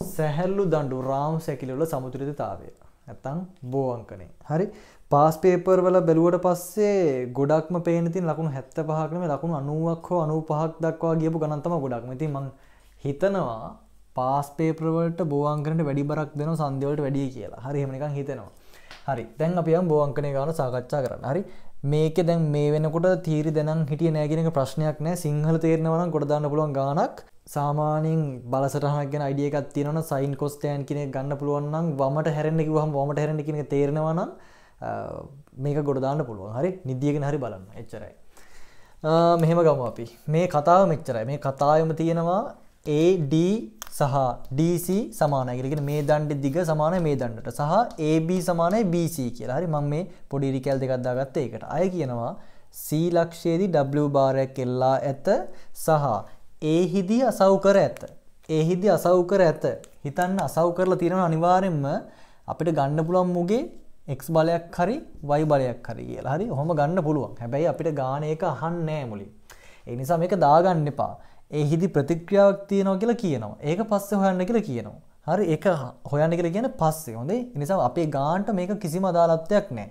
සැහැල්ලු දණ්ඩු රාම් සැකිලවල සමුතුරිතතාවය ඇත්තං බෝවංකනේ. හරි. Pass paper වල බැලුවට පස්සේ ගොඩක්ම පේනතින් ලකුණු හැත්ත පහක්නම ලකුණු අනුවක් හෝ අනු පහක් දක්වා ගියපු ගනන්තම ගොඩක්ම ති මං හිතනවා පාස් පේපරවලට බෝවංකරට වැඩි බරක් දෙන සන්දවලට වැඩිය කියලා. හරි හෙමනිකං හිතෙනවා. හරි. දැන් අපියම් බෝවංකනය ගාන සාකච්ඡා කරන්න. හරි. මේක දැන් මේ වෙනකොට තීරි දැනම් හිටිය නෑගෙනක ප්‍රශ්නයක් නෑ. සිංහල තේරනවන ගොඩදාන්න පුළුවන් ගානක් සාමානින් බලසටහනක් අයිඩිය එකක් තියෙනවන සයින් කොස්ටයන් කෙනෙ ගන්න පුළුවන්නම් වමට හැරෙන්නෙක වහම වමට හැරෙන කෙනෙ තේරෙනවනම් මේක ගොඩදාන්න පුළුවන්. හරි? නිදියගෙන හරි බලන්න. එච්චරයි. මෙහෙම ගම අපි. මේ කතාව මෙච්චරයි මේ කතාවම තියෙනවා AD සහ DC සමානයගෙන මේ දණ්ඩ දිග සමාන මේ දණ්ඩට සහ AB සමානයි BC කියලා හරි මම මේ පොඩි රිකැල් දෙකක් දාගත්ත එකට අය කියනවා C ලක්ෂයේදී W බාරයක් කෙල්ලා ඇත සහ ඒ හිදී අසව් කර ඇත. ඒ හිදි අසව් කර ඇත. හිතන්න අසව් කරලා තියෙනවා අනිවාර්යෙන්ම අපිට ගන්න පුළුවන් මුගේ X බලයක් හරි Y බලයක් හරි කියලා. හරි. ඔහොම ගන්න පුළුවන්. හැබැයි අපිට ගාන එක අහන්නේ නැහැ මුලින්. ඒ නිසා මේක දාගන්න එපා. ඒ හිදි ප්‍රතික්‍රියාවක් තියෙනවා කියලා කියනවා. ඒක පස්සේ හොයන්න කියලා කියනවා. හරි ඒක හොයන්න කියලා කියන්නේ පස්සේ. හොඳේ. ඒ නිසා අපේ ගානට මේක කිසිම අදාළත්වයක් නැහැ.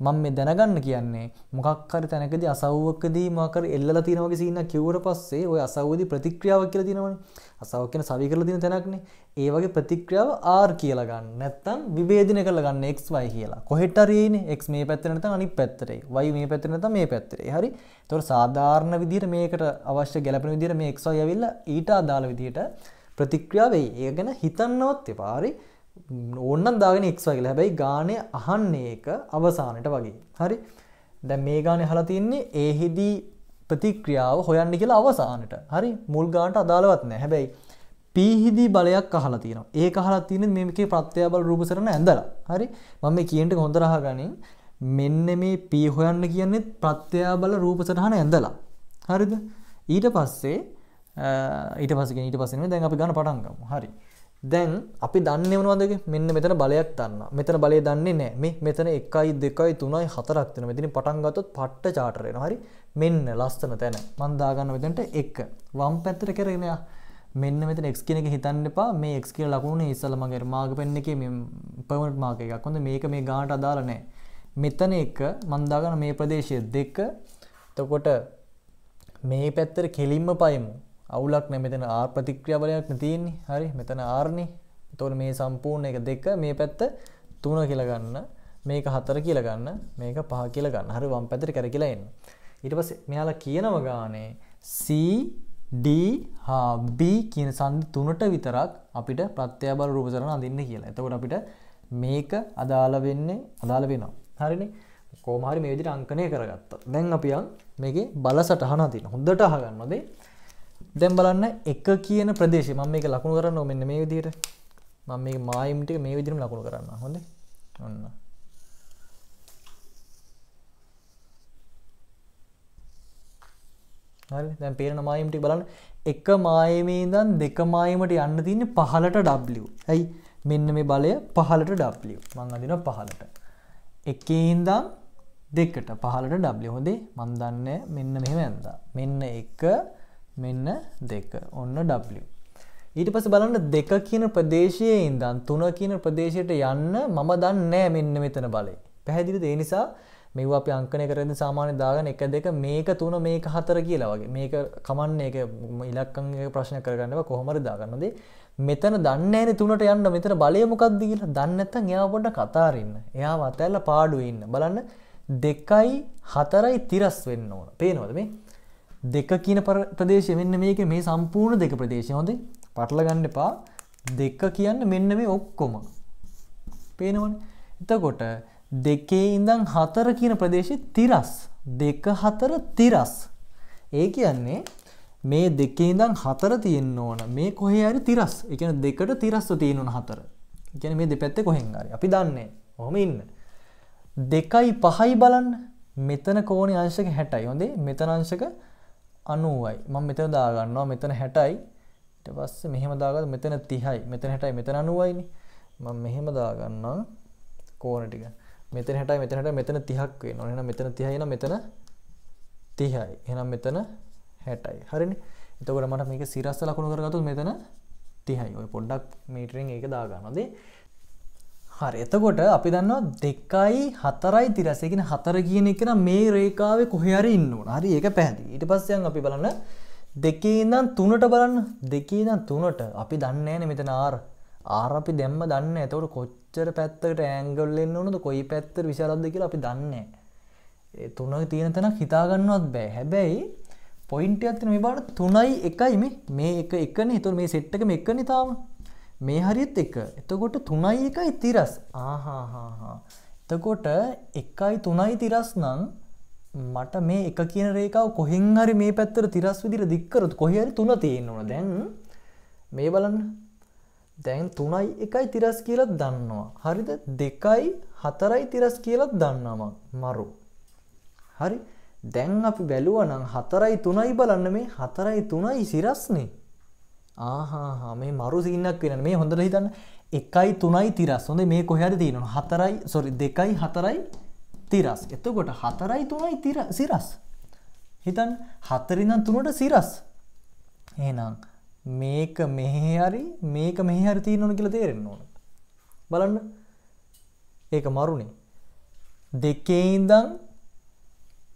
මම මේ දැනගන්න කියන්නේ මොකක් හරි තැනකදී අසව්වකදී මොකක් හරි එල්ලලා තියෙන වගේ සීනක් කිව්වට පස්සේ ওই අසව්වදී ප්‍රතික්‍රියාවක් කියලා තියෙනවනේ. අසව් කියන සවි කරලා තියෙන තැනක්නේ. ඒ වගේ ප්‍රතික්‍රියාව R කියලා ගන්න. නැත්තම් විභේදනය කරලා ගන්න XY කියලා. කොහෙට හරි එන්නේ X මේ පැත්තට නැත්නම් අනිත් පැත්තට. Y මේ පැත්තට නැත්නම් මේ පැත්තට. හරි. ඒතකොට සාධාරණ විදිහට මේකට අවශ්‍ය ගැළපෙන විදිහට මේ XY ඇවිල්ලා ඊට අදාළ විදිහට ප්‍රතික්‍රියාව වෙයි. ඒක ගැන හිතන්නවත් එපා. හරි. ඕන්නන් දාගෙන එක්වා කියලා. හැබැයි ගානය අහන්නේ ඒක අවසානට වගේ. හරි? දැ මේ ගානය හලා තින්නේ ඒහිදී ප්‍රතික්‍රියාව හොයන්න කියලා අවසානට. හරි? මුල් ගාන්ට අදාළවත් නෑ හැබැයි පීහිදී බලයක් අහලා තියෙන ඒ අහලා තියෙන මේකේ ප්‍රත්‍යයාබල රූපසරන ඇඳලා. හරි? මම මේ කියන්ට හොඳරහ ගනින් මෙන්න මේ පී හොයන්න කියන්නේ ප්‍රත්‍යයාබල රූපසටහන ඇඳලා. හරිද? ඊට පස්සේ ඊට පස්සේ ඊට පස්සේ දැන් අපි ගන්න පටන් ගමු. හරි. දැන් අපි දන්න වනවදක මෙන්න මෙතන බලයක් දන්න මෙතන බලය දන්නේ නෑ. මේ මෙතන එකයි දෙකයි තුනයි හතරක්තන මෙතිනි පටන්ගතොත් පට්ට චාටරෙන හරි? මෙන්න ලස්සන තැන. මන්දාගන්න මෙතැන්ට එක්. වම් පැත්තර කරගෙනයා මෙන්න මෙත එක් කෙනෙක හිතන්න එපා. මේ එක් කිය ලකුණ ඉස්සලමගේ මාග පෙන්න එක පවමට මාක එකක්. හොඳ මේක මේ ගාට අදාල නෑ. මෙතන එක මන්දාගන මේ ප්‍රදේශය දෙක. තකොට මේ පැත්තර කෙලින්ම පයමු. අවුලක් නැ මෙතන ආර් ප්‍රතික්‍රියාවලයක් තියෙන්නේ. හරි මෙතන ආර්ණි තොර මේ සම්පූර්ණ එක දෙක මේ පැත්ත තුන කියලගන්න මේක හතර කියලගන්න මේක පහ කියලගන්න හරි වම් පැතර කර කියලා එන්න. ඊට පස් මෙයාලා කියනව ගානේ CD හා B කියන සන්ධ තුනට විතරක් අපිට ප්‍රත්‍යයාබල රූපසරණ අඳන්න කියලා. එතකොට අපිට මේක අදාළ වෙන්නේ අදාළ වෙනවා. හරිනි? කෝමහරි මේ විදිහට අංකණය කරගත්තා. දැන් අපියන් මේකේ බල සටහන තින හොඳට අහගන්නදේ දැන් බලන්න එක කියන ප්‍රදේශය මම මේක ලකුණු කරන්න මෙන්න මේ විදිහට මම මේ මායිම් ටික මේ විදිහටම ලකුණු කරන්න හොඳේ ඔන්න හරි දැන් පේන මායිම් ටික බලන්න එක මායමේ ඉඳන් දෙක මායමට යන්න තියෙන්නේ පහළට W. ඇයි මෙන්න මේ බලය පහළට W. මං අදිනවා පහළට. එකේ ඉඳන් දෙකට පහළට W. හොඳේ මන් දන්නේ මෙන්න මෙහෙම ඇඳා. මෙන්න එක මෙන්න දෙක. ඔන්න W. ඊට පස බලන්න දෙක කියන ප්‍රදේශයේ ඉඳන් තුන කියන ප්‍රදේශයට යන්න මම දන්නෑ මෙන්න මෙතන බලය පැහැදිලි ඒ නිසා මෙව අප අංකනය කරද සාමාන්‍ය දාගන එක දෙක මේක තුන මේක හතර කියලා වගේ. මේක කමන්න එක ඉලක්කන්ගේ ප්‍රශ්න කරගන්නව කොහොමර දාගන්නද? මෙතන දන්නෑන තුනට යන්න. මෙතන බලය මොකක්ද කියලා දන්නත්තන් එයා පොඩ කතාරන්න එයා අතැල්ල පාඩුව ඉන්න. බලන්න දෙකයි හතරයි තිරස් වෙන්න ඕන. පේනවද මේ? දෙක කියන ප්‍රදේශය මෙන්න මේක මේ සම්පූර්ණ දෙක ප්‍රදේශය. හොඳ? පටල ගන්න එපා. දෙක කියන්න මෙන්න මේ ඔක්කොම. පේනවන? එතකොට දෙකේ ඉඳං හතර කියන ප්‍රදේශය තිරස්. දෙක හතර තිරස්. ඒ කියන්නේ මේ දෙකේ ඉඳං හතර තියෙන්න්න ඕන. මේ කොහේ හරි තිරස්. එකන දෙකට තිරස්ව තියෙනුන හතර. එකන මේ දෙපැත්තේ කොහෙන් හරි. අපි දන්නේ හොම ඉන්න? දෙකයි පහයි බලන්න. මෙතන කෝණ අංශක හැටයි. හොඳේ? මෙතන අංශක අනුවයි. මම මෙතන දාගන්නවා මෙතන හැටයි. ඊට පස්සේ මෙහෙම දාගත්ත මෙතන 30යි මෙතන හැටයි මෙතන 90යිනේ මම මෙහෙම දාගන්නවා කෝණ ටික. මෙතන හැටයි මෙතන හැටයි මෙතන 30ක් වෙනවා. එහෙනම් මෙතන 30යි නම් මෙතන 30යි එහෙනම් මෙතන 60යි හරිනේ? එතකොට මට මේක සිරස්ස ලකුණු කරගත්තොත් මෙතන තිහයි. ඔය පොඩ්ඩක් මීටරින් ඒක දාගන්නදේ හරි. එතකොට අපි දන්නවා දෙකයි හතරයි තිරසකින හතර කියන එකන මේ රේකාව කොහරි ඉන්න හරි ඒක පැහැදි ඊට පස්සයන් අපි බලන්න දෙකේදම් තුනට බලන්න. දෙකේදම් තුනට. අපි දන්නේන මෙතන ආර් ආර අපි දැම්ම දන්න ඇතවට කොච්චර පැත්තකට ඇංගල්ලෙන් ඕනද? කොයි පැත්තර විශාලද්ද කියලා අපි දන්නේ තුනක තියෙන තැනක් හිතාගන්නවත් බෑ. හැබැයි පොයින්ට ඇත්තන මේ බාට තුනයි එකයි මේ. එක එකන. හිතුර මේ සෙට්ටක මේ එක නිතාම මේ හරිත් එක. එතකොට තුනයි එකයි තිරස්. ආහාහා එතකොට එකයි තුනයි තිරස් නං මට මේ එක කියන රේකාව කොහෙන් හරි මේ පැත්තර තිරස් විදිර දික්කරත් කොහරි තුන තියෙන්නවා දැන් මේ බලන්න. දැන් තුනයි එකයි තිරස් කියලත් දන්නවා. හරිද? දෙකයි හතරයි තිරස් කියලත් දන්නම මරු. හරි. දැන් අපි බැලුවනම් හතරයි තුනයි බලන්න මේ හතරයි තුනයි සිරස්නේ ආහා මේ මරු සින්නක් වෙන මේ හොඳට හිතන්න. එකයි තුනයි තිරස්. හොඳ මේ කොහැර තියෙනවා. හතරයි සොරි දෙකයි හතරයි තිරස්. එතකොට හතරයි තුනයි තිර සිරස්. හිතන් හතරිනම් තුනට සිරස්. එහෙනම් මේක මෙහෙ හරි මේක මෙහෙ හරි තියෙනවන කියලා තේරෙන්න ඕන. බලන්න. ඒක මරුනේ. දෙකේ ඉඳන්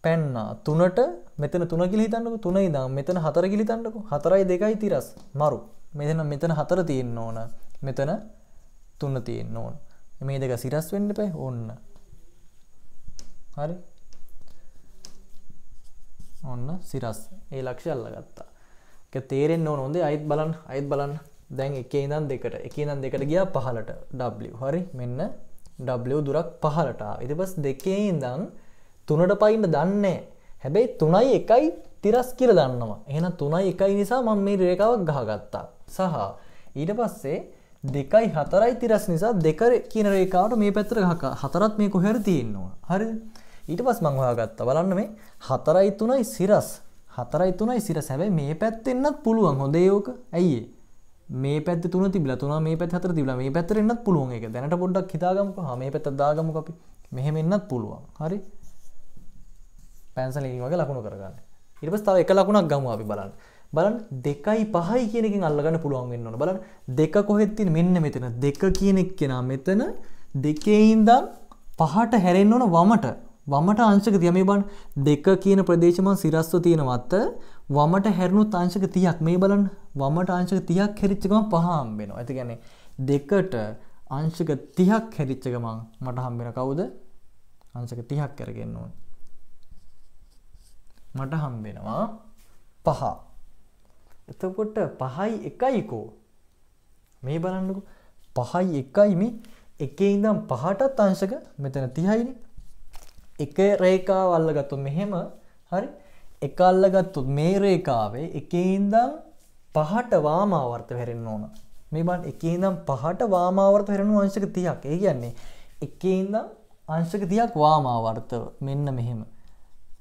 පැන්නා. තුනට මෙතන තුන කියලා හිතන්නකෝ තුන ඉඳන් මෙතන හතර කියලා හිතන්නකෝ. හතරයි දෙකයි තිරස්. මරු. මෙතන මෙතන හතර තියෙන්න ඕන. මෙතන තුන තියෙන්න ඕන. මේ දෙක සිරස් වෙන්න එපා ඕන්න හරි? ඔන්න සිරස්. ඒ ලක්ෂය අල්ලගත්තා. ඒක තේරෙන්න ඕන හොඳේ. අයිත් බලන්න අයිත් බලන්න. දැන් එකේ ඉඳන් දෙකට. එකේ ඉඳන් දෙකට ගියා පහලට. W. හරි? මෙන්න W දුරක් පහලට ආවා. ඊට පස්සේ දෙකේ ඉඳන් තුනට පයින්න දන්නේ හැබැයි තුනයි එකයි තිරස් කියල දන්නවා. එහන තුනයි එකයි නිසා මං මේ රේකාවක් ගහගත්තා. සහ ඊට පස්සේ දෙකයි හතරයි තිරස් නිසා දෙකර කියන රේකාවට මේ පැත්තර හක හතරත් මේ කොහැර තියෙන්නවා. හරි ඊට පස් මං හොයාගත්තා. බලන්න මේ හතරයි තුනයි සිරස්. හතරයි තුනයි සිර සැබයි මේ පැත්තෙන්න්නත් පුළුවන්. හොඳයෝක ඇයි මේ පැත් තුන තිබල තුන මේ පැත් හතර තිබල මේ පැතරෙන්න්නත් පුළුවන් එක දැනට පොඩ්ඩක් හිතාගමක. හම පැත් දාගමු අපි. මෙහෙමෙන්න්නත් පුළුවන්. හරි? පැන්සලින් වගේ ලකුණු කරගන්න. ඉරිපස් තව එක ලකුණක් ගම අපි බලන්න. බලන් දෙකයි පහයි කියනකින් අල්ලගන්න පුළුවන් වෙන්න ඕන. බලන්න දෙක කොහෙත්තින් මෙන්න මෙතන. දෙක කියනෙක් කෙනා මෙතන දෙකේඉන්දම් පහට හැරෙන්න්න ඕන වමට. වමට අංශක තියම බන් දෙක කියන ප්‍රදේශමන් සිරස්ව තියෙනවත්ත. වමට හැරුණු අංශක තියක්. මේ බලන් වමට අංශක තියක් හැරිච්චකම පහම් වෙන ඇති ගැනෙ දෙකට අංශක තිහක් හැරිච්චකමං මට හම්බෙන කවුද? අංශක තිහක් කරගෙන්න්න ඕන. මට හම්බෙනවා පහ. එතකොට පහයි එකයිකෝ මේ බලන්නකු. පහයි එකයි මේ එකේ ඉඳම් පහටත් අංශක මෙතන තිහයින. එක රේකා අල්ලගත්තු මෙහෙම. හරි? එක අල්ලගත්තුත් මේ රේකාවේ එකේ ඉඳම් පහට වාමාවර්ත හැරෙන්න්න ඕන. මේ බන් එකේ ඉඳම් පහට වාමාවර්ත හැරෙනු අංශක තියක් ඒ කියන්නේ එකේ ඉඳම් අංශක තියක් වාමාවර්තව මෙන්න මෙහෙම.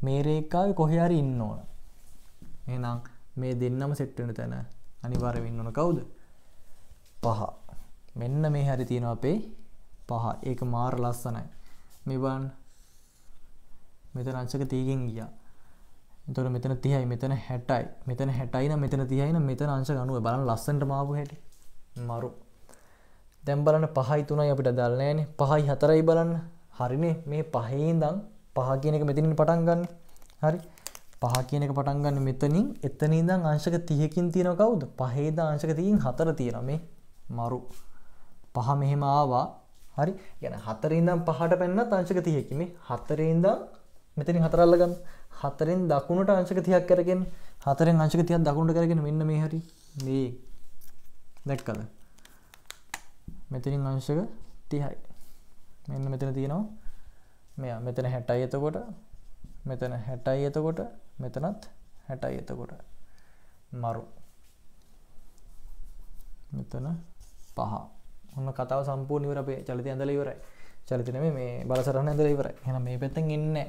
මේ රේකාව කොහයාරි ඉන්න ඕන. එනම් මේ දෙන්නම සෙට්ටෙන තැන අනිවාරවින්න ඕන කවුද? පහ. මෙන්න මේ හරි තියෙන අපේ පහ. ඒක මාර ලස්සනයි. මෙබන් මෙතන අංශක තීගෙන් ගියා. එතොට මෙතන තියයි මෙතන හැටයි. මෙතන හැටයින මෙතන තියයින මෙතන අංශ ගනුව බලන් ලස්සට මාපු හැට. මරු. දැම් බලන්න පහයි තුනයි අපිට දල්නෑන පහයි හතරයි බලන්න. හරිනේ. මේ පහහිදං පහ කියන එක මෙතිනින් පටන් ගන්න හරි පහ කියන එක පටන් ගන්න මෙතනින් එතන ඉඳන් අංශක 30කින් තියෙනව කවුද පහේද අංශක 30කින් හතර තියෙනවා මේ මරු පහ මෙහෙම ආවා හරි يعني හතරේ ඉඳන් පහට පැන්නත් අංශක 30කින් මේ හතරේ ඉඳන් මෙතනින් හතර අල්ලගන්න හතරෙන් දකුණට අංශක 30ක් කරගෙන හතරෙන් අංශක 30ක් දකුණට කරගෙන මෙන්න මේ හරි මේ දැක්කද මෙතනින් අංශක 30යි මෙන්න මෙතන තියෙනවා මෙයා මෙතන හැටයි එතකොට මෙතන හැටයි එතකොට මෙතනත් හැටයි එතකොට. මරු. මෙතන පහ. ඔන්න කතාව සම්පූර්ණ ඉවර අපේ චලිත ඇඳලා ඉවරයි. චලිත නෙමෙයි මේ බලසටහන ඇඳලා ඉවරයි. එහෙනම් මේ පැත්තෙන් එන්නේ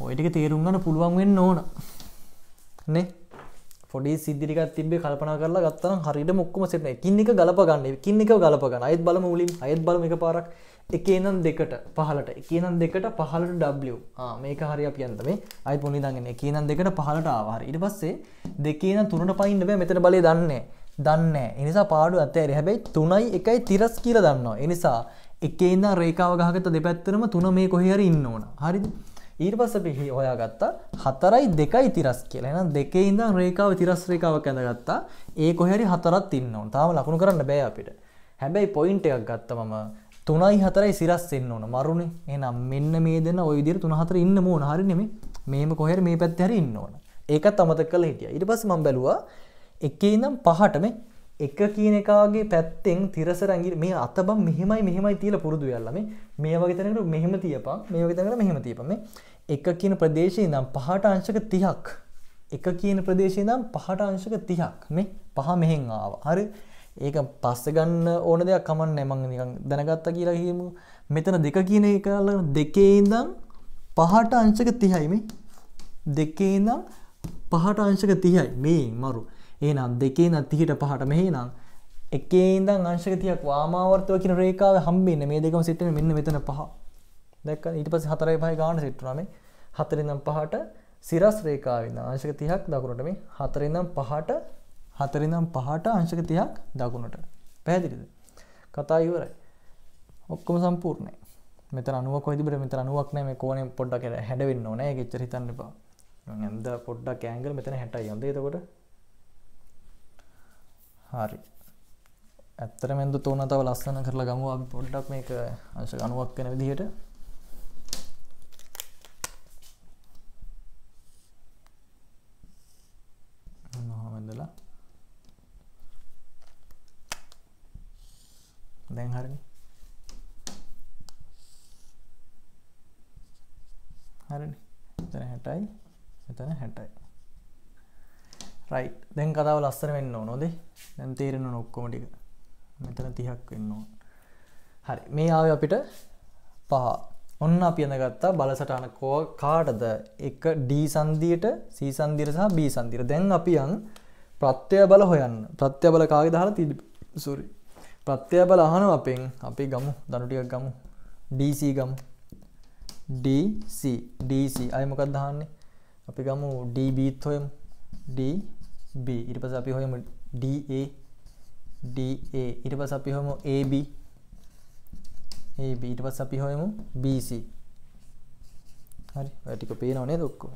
ඔය ටික තේරුම් ගන්න පුළුවන් වෙන්න ඕන. නේ? පොඩි සිද්ධිටිකක් තිබ්බේ කල්පනා කරලා ගත්තනම් හරියට මොක්කොම සෙට් එකින් එක ගලප ගන්න. එකින් එක ගලප ගන්න. අයත් බලමු මුලින්. අයත් බලමු එකපාරක්. එකේනම් දෙකට පහලට එකනම් දෙකට පහලට W මේක හරි අපියන්ත මේ අයි පොනි දගෙන එකනම් දෙකට පහලට ආවාර ඉට පස්සේ දෙකේන තුනට පයින්න බෑ මෙතන බලය දන්නේ දන්නේ නැහැ. ඒ නිසා පාඩුව ඇත්තේ හැබැයි 3යි 1යි තිරස් කියලා දන්නවා. ඒ නිසා එකේ ඉඳන් රේඛාව ගහගත්ත දෙපැත්තටම 3 මේ කොහේ හරි ඉන්න ඕන. හරිද? ඊට පස්සේ අපි හොයාගත්තා 4යි 2යි තිරස් කියලා. එහෙනම් දෙකේ ඉඳන් රේඛාව තිරස් රේඛාවක් ඇඳගත්තා. ඒ කොහේ හරි හතරක් ඉන්න ඕන. තාම ලකුණු කරන්න බෑ අපිට. හැබැයි පොයින්ට් එකක් ගත්තා මම 3යි 4යි සිරස් එන්න ඕන. මරුනේ. එහෙනම් මෙන්න මේ දෙන ওই විදිහට 3 4 ඉන්න ඕන. හරිනේ මේ. මේම කොහේ හරි මේ පැත්තේ හරි ඉන්න ඕන. ඒකත් අමතක කරලා හිටියා. ඊට පස්සේ මම බැලුවා එකේ ඉඳන් පහට මේ එක කියන එකාගේ පැත්තෙන් තිරසර ඇඟිලි මේ අත බම් මෙහෙමයි මෙහෙමයි තියලා පුරුදු වෙලා මේ මේ වගේ තැනකට මෙහෙම තියපන් මේ වගේ තැනකට මෙහෙම තියපන් මේ එක කියන ප්‍රදේශයේ ඉඳන් පහට අංශක 30ක් එක කියන ප්‍රදේශයේ ඉඳන් පහට අංශක 30ක් මේ පහ මෙහෙන් ආවා හරි ඒක පස්සේ ගන්න ඕන දෙයක් කමන්නේ. මම නිකන් දැනගත්තා කියලා කියමු මෙතන දෙක කියන එක දෙකේ ඉඳන් පහට අංශක 30යි මේ. දෙකේ ඉඳන් පහට අංශක 30යි මේ මරු. එහෙනම් දෙකේ ඉඳන් 30ට පහට මෙහෙනම් එකේ ඉඳන් අංශක 30ක් වාමාවර්තව කියන රේඛාවේ හම්බෙන්නේ මේ දෙකම සෙට් වෙන මෙන්න මෙතන පහ. දැක්කද ඊට පස්සේ 4යි 5යි ගාන සෙට් වුණා මේ. 4 ඉඳන් 5ට සිරස් රේඛාවේ ඉඳන් අංශක 30ක් දකුණට මේ. 4 ඉඳන් 5ට 4 ඉඳන් 5ට අංශක 30ක් දකුණට. පැහැදිලිද? කතා ඉවරයි. ඔක්කොම සම්පූර්ණයි. මෙතන 90ක් කොයි තිබුණේ? මෙතන 90ක් නැහැ මේ කෝණය පොඩ්ඩක් හැඩ වෙන්න ඕනේ. ඒක එච්චර හිතන්න එපා. මම ඇඳ පොඩ්ඩක් ඇංගල් මෙතන 60යි හොඳේ එතකොට. හරි. ඇත්තටම එන්ද තෝන තව ලස්සන කරලා ගමු අපි පොඩ්ඩක් මේක අංශ 90ක් වෙන විදිහට මහමඳලා දැන් හරිනේ හරිනේ එතන 60යි මෙතන 60යි රයිට් දැන් කතාව ලස්සන වෙන්න ඕන හොඳේ. දැන් තේරෙන්න ඕන ඔක්කොම ටික. මෙතන 30ක් වෙන්න ඕන. හරි. මේ ආවේ අපිට පහ. ඔන්න අපි අඳගත්තා බලසටහන කෝ කාටද? එක D සංදියට C සංදියට සහ B සංදියට දැන් අපි යන් ප්‍රත්‍යය බල හොයන්න. ප්‍රත්‍යය බල කාගේ දාලා තිබි සෝරි ප්‍රත්‍යය බල අහනවා අපෙන්. අපි ගමු. දනු ටිකක් ගමු. DC ගමු. DC DC අය මොකක්ද දාන්නේ? අපි ගමු DB හොයමු. DB ඊට පස්සේ අපි හොයමු DA DA ඊට පස්සේ අපි හොයමු AB AB ඊට පස්සේ අපි හොයමු BC හරි. ඔය ටික පේනව නේද ඔක්කොම?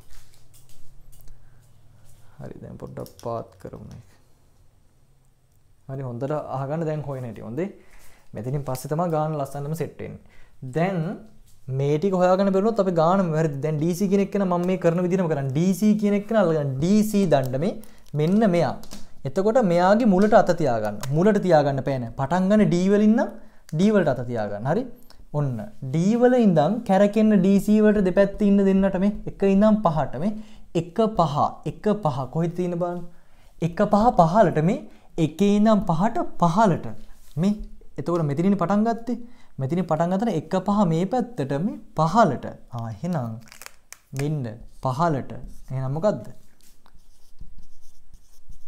හරි. දැන් පොඩ්ඩක් පාත් කරමු මේක. හරි. හොඳට අහගන්න දැන් හොයන හැටි. හොඳේ? මෙතනින් පස්සේ තමයි ගාන ලස්සනම සෙට් වෙන්නේ. දැන් මේ ටික හොයාගන්න බැලුවොත් අපි ගානම වැරදි. දැන් DC කියන එක නම් මම මේ කරන විදිහම කරන්නේ. DC කියන එක නම් අල්ලගන්න. DC දණ්ඩමේ මෙන්න මෙයා. එතකොට මෙයාගේ මුලට අත තියාගන්න. මුලට තියාගන්න පෑන. පටන් ගන්න D වලින් නම් D වලට අත තියාගන්න. හරි? ඔන්න D වල ඉඳන් කැරකෙන්න DC වලට දෙපැත්තේ ඉන්න දෙන්නට මේ එක ඉඳන් පහට මේ එක පහ එක පහ කොහෙද තියෙන බලන්න. එක පහ පහලට මේ එකේ ඉඳන් පහට පහලට මේ එතකොට මෙතනින් පටන් ගත්තේ මෙතිනි පටන් ගතන එක පහ මේ පැත්තට මේ පහලට. එහෙනම් මෙන්න පහලට. එහෙනම් මොකද්ද?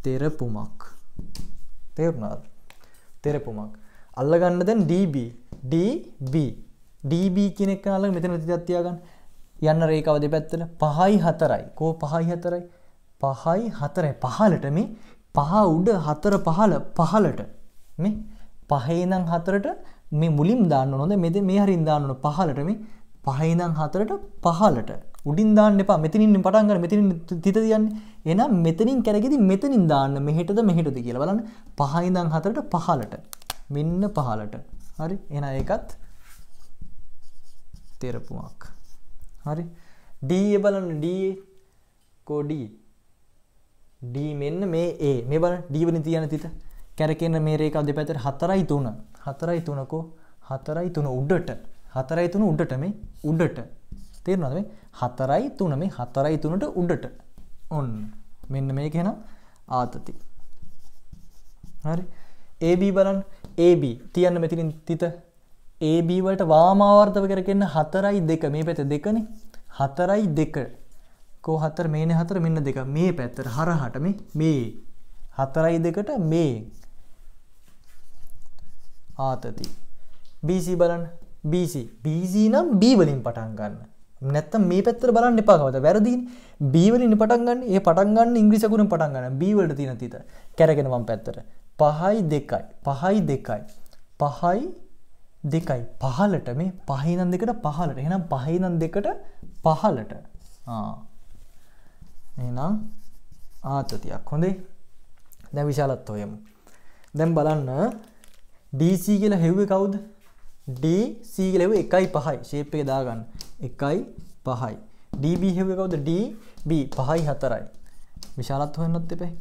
තෙරපුමක්. තේරුණාද? තෙරපුමක්. අල්ලගන්න දැන් DB DB DB කියන එක අල්ලගෙන මෙතන තියලා තියාගන්න. යන්න රේඛාව දෙපැත්තට 5යි 4යි කෝ 5යි 4යි 5යි 4යි පහලට මේ පහ උඩ 4 පහල පහලට. මේ පහේ ඉඳන් 4ට මේ මුලින් දාන්න ඕනද මෙද මේ හරින් දාන්න ඕන. පහලට මේ පහේ ඉඳන් 4ට පහලට. උඩින් දාන්න එපා. මෙතනින් පටන් ගන්න. මෙතනින් තිත තියන්නේ. එහෙනම් මෙතනින් කැරගෙදි මෙතනින් දාන්න. මෙහෙටද මෙහෙටද කියලා බලන්න. පහේ ඉඳන් 4ට පහලට. මෙන්න පහලට. හරි? එහෙනම් ඒකත් තෙරපුමක්. හරි? D බලන්න. D කෝ D? D මෙන්න මේ A. මේ බලන්න. D වලින් තියන තිත. කැරකෙන මේ රේඛාව දෙපැත්තට 4යි 3 4යි 3කෝ 4යි 3 උඩට. 4යි 3 උඩට මේ උඩට. තේරුණාද මේ? 4යි 3 මේ 4යි 3ට උඩට. ඔන්න. මෙන්න මේක එහෙනම් ආතති. හරි. AB බලන්න. AB තියන්න මෙතනින් තිත. AB වලට වාමාවර්තව කරගෙන 4යි 2 මේ පැත්ත දෙකනේ. 4යි 2 කෝ 4 මේනේ 4 මෙන්න දෙක. මේ පැත්තට හරහට මේ. මේ. 4යි 2ට මේ. ආතති. BC බලන්න. BC BC නම් B වලින් පටන් ගන්න. නැත්තම් මේ පැත්තට බලන්න එපා කවද? වැරදිනේ. B වලින් පටන් ගන්න. ඒ පටන් ගන්න ඉංග්‍රීසි අකුරෙන් පටන් ගන්න. B වලට තියෙන තිත. කැරගෙන වම් පැත්තට. පහයි දෙකයි. පහයි දෙකයි. පහයි දෙකයි. පහලට මේ පහිනන් දෙකට පහලට. එහෙනම් පහිනන් දෙකට පහලට. එහෙනම් ආතතියක් හොඳේ. දැන් විශාලත් හොයමු දැන් බලන්න DC කියලා හෙව්වේ කවුද? DC කියලා හෙව්වේ 1යි 5යි ෂේප් එක දාගන්න. 1යි 5යි DB හෙව්වේ කවුද? DB 5යි 4යි විශාලත් හොයන්නත් එපේ.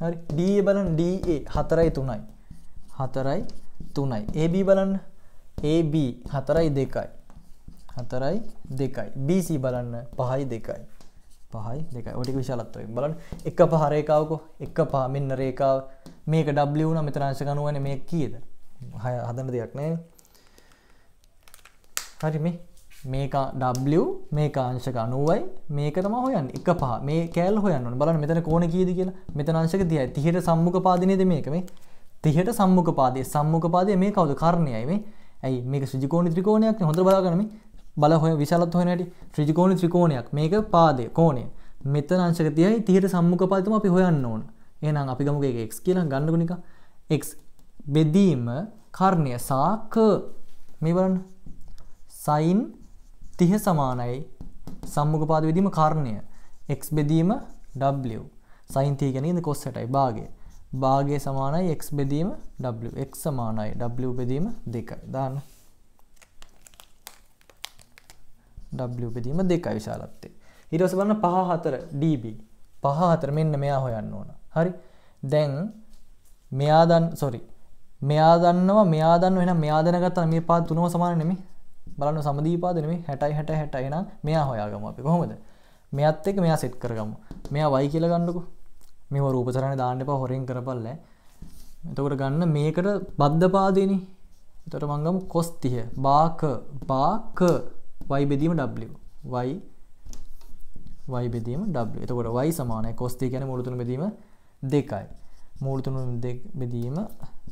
හරි. D බලන්න. DA 4යි 3යි 4යි 3යි AB බලන්න. AB 4යි 2යි 4යි 2යි BC බලන්න. 5යි 2යි පහයි දෙකයි. ඔටික විශාලත්වය බලන්න. එක පහ රේකාවකො එක පහ මෙන්න රේකාව මේක ඩ වුණ. මෙතරංශ ගනුවන මේ කීද හය හදන දෙයක් නෑ. හරි මේ. මේක W මේ කාංශක අනුවයි. මේක තම හොයන් එක පහ. මේ කෑල් හොයන්න බලන්න මෙතන කෝන කීද කියලා. මෙතනංශක තියයි. තිහට සම්මුඛ පාදිනයද මේක මේ? තිහට සම්මුඛ පාදය සම්මුඛ පාදය මේ කවුද? කරණයයි මේ. ඇයි? මේක ශ්‍රජිකෝණ ත්‍රිකෝණයක් හොඳ බලාගනම බල හොය විශලත් හොනට ශ්‍රජිකෝණ ත්‍රිකෝණයක්. මේක පාදය කෝණය. මෙතන අංශක තියයි. තිහට සම්මුඛ පාදතම අපි හොයන්න ඕන. එහෙනම් අපි ගමුක එක x කියලා ගන්නගනික x බෙදීම කරණය සාක. මේ බලන්න සයින් තිහ සමානයි. සම්මුඛ පාද විදීම කාරණය. X බෙදීම w. සයින් තිය ගැනීම කොස්සටයි භාගය. භාගය සමානයි x බෙදීම w. X සමානයි w බෙදීම දෙකයි. දාන්න. W බෙදීම දෙකයි විශාලත්තේ ඊට පස්සේ බලන්න පහ හතර db පහ හතර මෙන්න මෙයා හොයන්න ඕන. හරි? දැන් මෙයා දන්න සොරි මෙයා දන්නවා මෙයා දන්නවා එහෙනම් මෙයා දැනගත්තා මේ පාද තුනම සමාන නෙමෙයි. බලන්න සමදීපාද නෙමෙයි. 60 60 60 එහෙනම් මෙයා හොයාගමු අපි කොහොමද? මෙයත් එක්ක මෙයා සෙට් කරගමු. මෙයා y කියලා ගන්නකො. මේව රූපසරණේ දාන්න එපා හොරෙන් කරපල්ලා. එතකොට ගන්න මේකට බද්ධ පාදේනේ. එතකොට මං ගමු cos 30 බාක බාක. Y බෙදීම w. Y y බෙදීම w. එතකොට y සමානයි. cos 30 කියන්නේ මූල තුන බෙදීම 2යි මූල තුන බෙදීම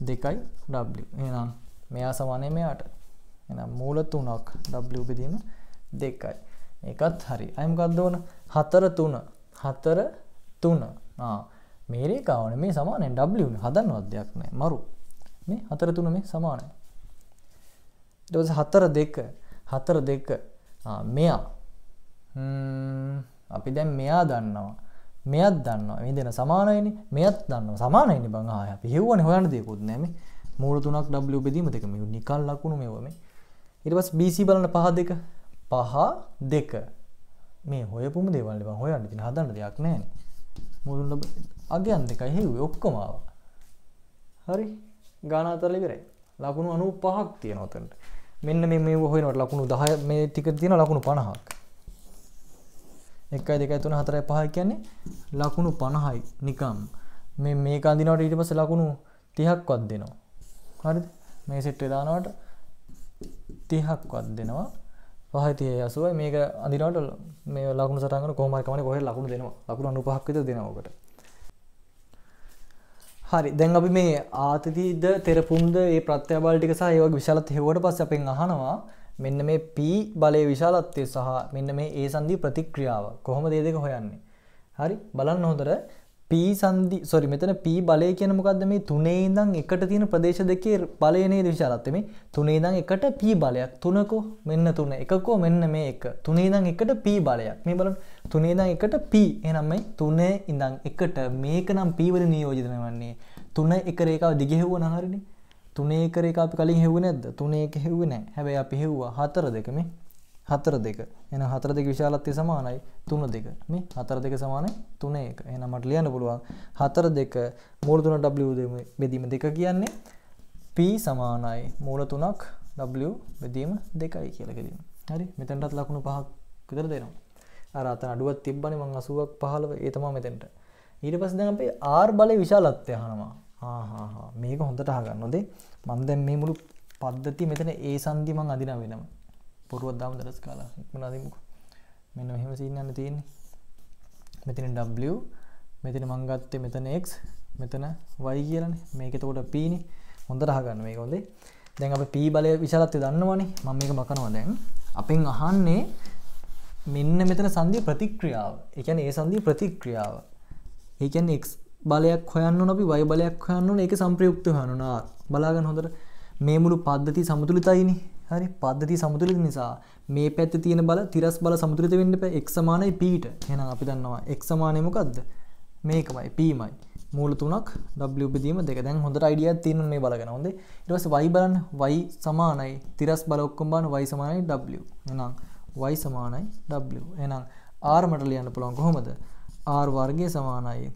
2යි w. එහෙනම් මෙයා සමානයි මෙයාට. එහෙනම් මූල තුනක් w බෙදීම 2යි ඒකත් හරි. අය මොකක්ද ඕන? 4 3 4 3 ආ. මේ රේඛාවනේ මේ සමානයි. W නේ. හදන්නවත් දෙයක් නැහැ මරු. මේ 4 3 මේ සමානයි. ඊට පස්සේ 4 2 4 2 ආ මෙයා. අපි දැන් මෙයා දන්නවා. මෙයත් දන්නවා. මේ දෙන සමානයිනේ මෙයත් දන්නවා. සමානයිනේ බං. ආය අපි හෙව්වනේ හොයන්න දෙයක්වත් නැහැ මේ. මූල තුනක් w බෙදීම දෙක. මේ නිකල් ලකුණු මේව මේ. ඊට පස්සේ BC බලන්න පහ දෙක. පහ දෙක. මේ හොයපුම දේවල් බං. හොයන්න ඉතින් හදන්න දෙයක් නැහැනේ මූල තුන අගයන් දෙකයි හෙව්වේ. ඔක්කොම ආවා. හරි. ගාන අතර ඉවරයි. ලකුණු 95ක් තියෙනවා උතනට මෙන්න මේ මේ හොයනකොට ලකුණු 10 මේ ටික තියෙන ලකුණු 50ක් එකයි දෙකයි තුන හතරයි පහයි කියන්නේ ලකුණු 50යි නිකම්. මේ මේක අඳිනවට ඊට පස්සේ ලකුණු 30ක්වත් දෙනවා. හරිද? මේ සෙට් එක දානවට 30ක්වත් දෙනවා. පහයි 30යි 80යි මේක අඳිනවට මේ ලකුණු සටහන් කරන කොහොම හරි කමන්නේ කොහෙද ලකුණු දෙනවා. ලකුණු 95ක් විතර දෙනවා ඔකට හරි. දැන් අපි මේ ආතතිද තෙරපුම්ද ඒ ප්‍රත්‍යබල ටික සහ ඒ වගේ විශාලත් හෙව්වට පස්සේ අපෙන් අහනවා. මෙන්න මේ P බලය විශාලත්වය සහ මෙන්න මේ ඒ සන්ධී ප්‍රතික්‍රියාව. කොහොමද මේ දෙක හොයන්නේ? හරි බලන්න හොඳට. P සන්ධි සොරි මෙතන P බලය කියන මොකද්ද? මේ තුනේ ඉඳන් එකට තියෙන ප්‍රදේශ දෙකේ බලය නේද විශාලත්වය? මේ තුනේ ඉඳන් එකට P බලයක්. තුනකෝ මෙන්න තුන. එකකෝ මෙන්න මේ එක. තුනේ ඉඳන් එකට P බලයක්. මේ බලන්න. තුනේ ඉඳන් එකට P. එහෙනම් මේ තුනේ ඉඳන් එකට මේක නම් P වලින් නියෝජිත වෙන්නේ තුන එක රේඛාව දිගෙහෙව්වනම් හරිනේ. තුනේ එක රේඛා අපි කලින් හෙව්වේ නැද්ද? තුනේ එක හෙව්වේ නැහැ. හැබැයි අපි හෙව්වා හතර දෙක මේ. හතර දෙක. එහෙනම් හතර දෙක විශාලත්වය සමානයි තුන දෙක. මේ හතර දෙක සමානයි තුන එක. එහෙනම් මට ලියන්න පුළුවන් හතර දෙක මූල තුන W බෙදීම දෙක කියන්නේ P සමානයි මූල තුනක් W බෙදීම දෙකයි කියලා කියනවා. හරි මෙතනටත් ලකුණු පහක් විතර දෙනවා. අර අතන අඩුවක් තිබ්බනේ මං 80ක් 15 ඒ තමයි මෙතනට. ඊට පස්සේ දැන් අපි R බලයේ විශාලත්වය අහනවා. ආහා මේක හොඳට අහගන්න. හොඳේ මම දැන් මේ මුළු පද්ධතිය මෙතන ඒ සංදි මං අදිනා වෙනම. පොරුවක් දාම දරස් කාලා. ඉක්මන අදිමුකෝ මෙන්න මෙහෙම සීන් යන්න තියෙන්නේ. මෙතන W මෙතන මං ගත්තේ මෙතන X මෙතන Y කියලානේ. මේක එතකොට P නේ. හොඳට අහගන්න මේක හොඳේ. දැන් අපි P බලය විශාලත්වය දන්නවනේ. මම මේක බකනවා දැන්. අපෙන් අහන්නේ මෙන්න මෙතන සංදි ප්‍රතික්‍රියාව. ඒ කියන්නේ ඒ සංදි ප්‍රතික්‍රියාව. ඒ කියන්නේ X බලයක් හොයන්න නොබි වයි බලයක් හොයන්න ඒක සම්ප්‍රයුක්ත හනුනා බලාගන්න හොඳට. මේ මුළු පද්ධති සමතුලිතයිනි. හරි? පද්ධති සමතුලිත නිසා මේ පැත්ත තියෙන බල තිරස් බල සමුතුලිත වෙන්න එපා x සමානයි p ට. එහෙනම් අපි දන්නවා x සමානයි මොකද්ද? මේකමයි p මයි. මූල තුනක් w බෙදීම දෙක. දැන් හොඳට අයිඩියා එකක් තියෙනවා මේ බලගෙන. හොඳේ? ඊට පස්සේ y බලන්න. Y සමානයි. තිරස් බල ඔක්කොම බලන්න. Y සමානයි w. එහෙනම් y සමානයි w. එහෙනම් r මට ලියන්න පුළුවන් කොහොමද? R වර්ගය සමානයි.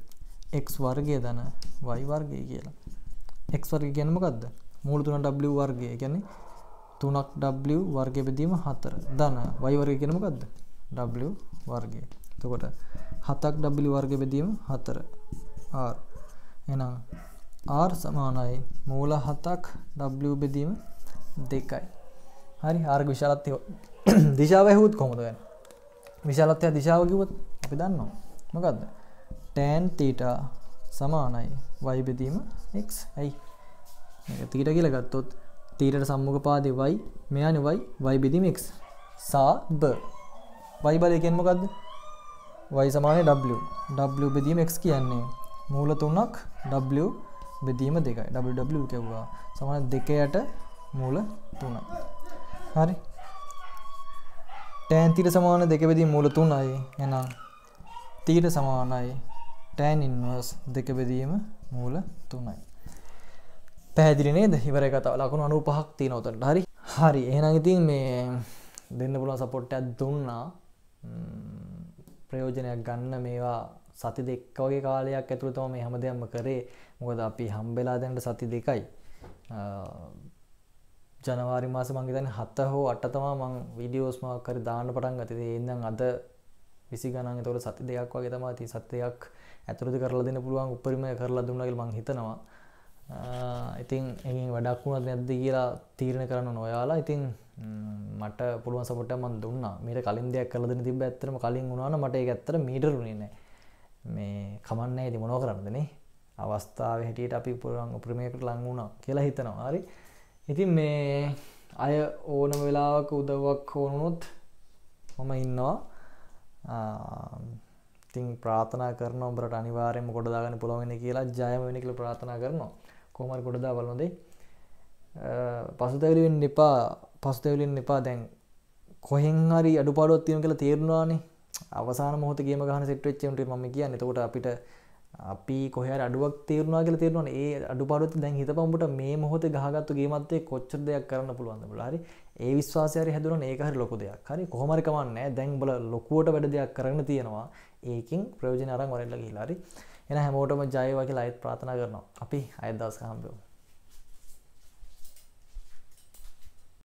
X වර්ගය ධන y වර්ගය කියලා. X වර්ගය කියන්නේ මොකද්ද? මූල තුන w වර්ගය. කියන්නේ තුනක් w වර්ගය බෙදීම හතර. ධන y වර්ගය කියන්නේ මොකද්ද? W වර්ගය. එතකොට හතක් w වර්ගය බෙදීම හතර. R. එහෙනම් r සමානයි. මූල හතක් w බෙදීම දෙකයි. හරි. ආර්ග විශාලත්වය දිශාව ඇහුත් කොහොමද වෙන්නේ? විශාලත්වය දිශාව කිව්වොත් අපි දන්නවා. මොකද්ද? Tan theta සමානයි. y බෙදීම x. ඇයි? මේක තීට කියලා ගත්තොත් තීරට සම්මුඛ පාදේ y මෙයානේ y y බෙදීම x. සා බ y බලය කියන්නේ මොකද්ද? y සමානයි w. w බෙදීම x කියන්නේ මූල තුනක් w බෙදීම දෙකයි. w කිව්වා. සමාන දෙකයට මූල තුනයි හරි. tan තීර සමාන දෙක බෙදීම මූල තුනයි. එහෙනම් තීර සමානයි. Tan ඉන්වර්ස් දෙක බෙදීම මූල තුනයි. පැහැදිලි නේද? ඉවර කතාව ලකුණු 95ක් තියෙනවා උතනට. හරි. හරි. එහෙනම් ඉතින් මේ දෙන්න පුළුවන් සපෝට් එකක් දුන්නා. ප්‍රයෝජනයක් ගන්න මේවා සති දෙක වගේ කාලයක් ඇතුළත තමයි මේ හැමදේම කරේ. මොකද අපි හම්බෙලා දැනට සති දෙකයි. ජනවාරි මාස මං හිතන්නේ 7 හෝ 8 තමයි මං වීඩියෝස් මොකක් හරි දාන්න පටන් ගත්තේ. ඒ ඉඳන් අද 20 ගණන් ඒතකොට සති දෙකක් වගේ තමයි. තියෙන්නේ සති දෙකක් ඇතුළත කරලා දෙන්න පුළුවන් උපරිමය කරලා දුන්නා කියලා මං හිතනවා. ඉතින් එ වැඩක් වුණත් නැද්ද කියලා තීරණ කරන්න නොයාලා ඉතින් මට පුළුවන් සපොට මන් දුන්න. මීට කලින් දෙයක් කලදන තිබ ඇත්තරම කලින් වුණාන මට එක ඇත්තර මීටරුණේ නෑ. මේ කමන්න ඇති මොනෝ කරන්නදනේ අවස්ථාව හැටියට අපි පුරුවන් උප්‍රමයකට ලං වුණා කියලා හිතනවා. හරි. ඉතින් මේ අය ඕනම වෙලාවක උදවක් ඕනුනොත් මම ඉන්නවා. ඉතින් ප්‍රාථනා කරන ඔබට අනිවාර්යයෙන්ම ගොඩදාගන්න පුළුවන් කියලා ජයම වෙන කියලා ප්‍රාර්ථනා කරනවා. කොහොමරි ගොඩදා බලනොදේ පසුතැවිලි වෙන්න එපා. පසුතැවිලි වෙන්න එපා. දැන් කොහෙන් හරි අඩුපාඩුවක් තියෙන කියලා තේරුණානේ. අවසාන මොහොතේ ගේම ගහන සෙට් වෙච්ච උන්ට මම කියන්නේ. එතකොට අපිට අපි කොහේ හරි අඩුවක් තේරුණා කියලා තේරුණානේ ඒ අඩුපාඩුවත් දැන් හිතපන් උඹට මේ මොහොතේ ගහගත්තු ගේමත් එක්ක කොච්චර දෙයක් කරන්න පුළුවන්ද උඹලා හරි. ඒ විශ්වාසය හරි හැදුණා ඒක හරි ලොකු දෙයක්. හරි. කොහොම හරි කමන්නේ දැන් උඹලා ලොකුවට වැඩ දෙයක් කරන්න තියෙනවා. ඒකෙන් ප්‍රයෝජන අරන් වරෙල්ල ගිහිල්ලා. හරි. එන හැමෝටම ජයවා කියලා අයත් ප්‍රාථනා කරනවා. අපි අයත් දවසක හම්බෙමු.